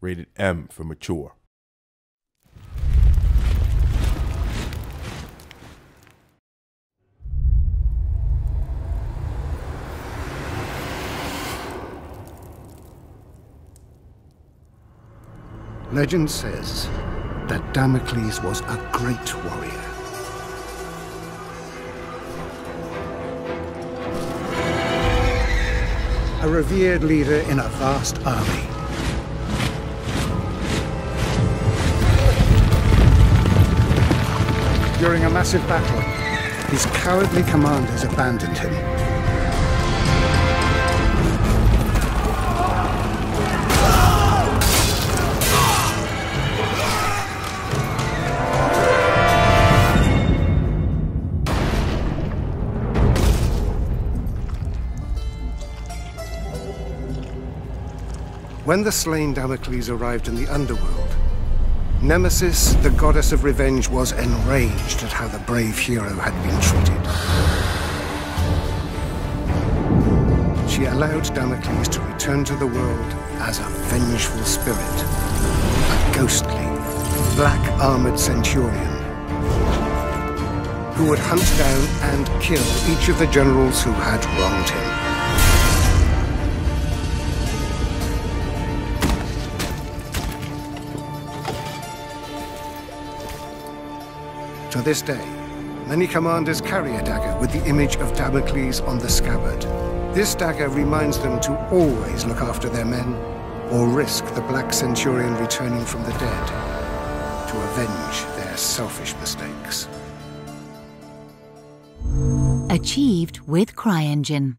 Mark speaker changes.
Speaker 1: Rated M for mature.
Speaker 2: Legend says that Damocles was a great warrior. A revered leader in a vast army. During a massive battle, his cowardly commanders abandoned him. When the slain Damocles arrived in the underworld, Nemesis, the goddess of revenge, was enraged at how the brave hero had been treated. She allowed Damocles to return to the world as a vengeful spirit, a ghostly, black-armored centurion who would hunt down and kill each of the generals who had wronged him. To this day, many commanders carry a dagger with the image of Damocles on the scabbard. This dagger reminds them to always look after their men or risk the Black Centurion returning from the dead to avenge their selfish mistakes.
Speaker 3: Achieved with CryEngine.